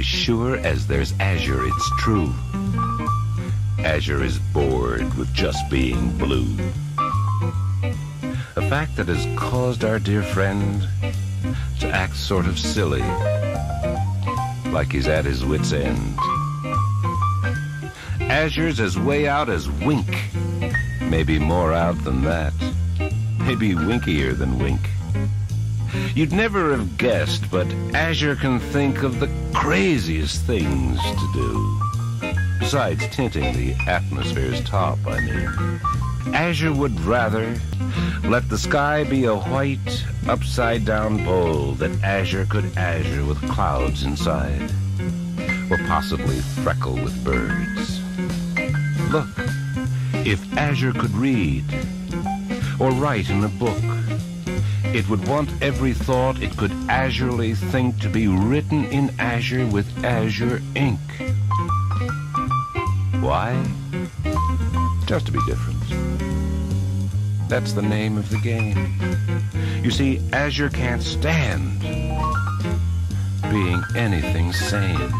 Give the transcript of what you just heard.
As sure as there's Azure, it's true. Azure is bored with just being blue. A fact that has caused our dear friend to act sort of silly, like he's at his wit's end. Azure's as way out as wink, maybe more out than that, maybe winkier than wink. You'd never have guessed, but Azure can think of the craziest things to do. Besides tinting the atmosphere's top, I mean. Azure would rather let the sky be a white, upside down bowl that Azure could azure with clouds inside, or possibly freckle with birds. Look, if Azure could read, or write in a book, it would want every thought it could azurely think to be written in azure with azure ink. Why? Just to be different. That's the name of the game. You see, Azure can't stand being anything sane.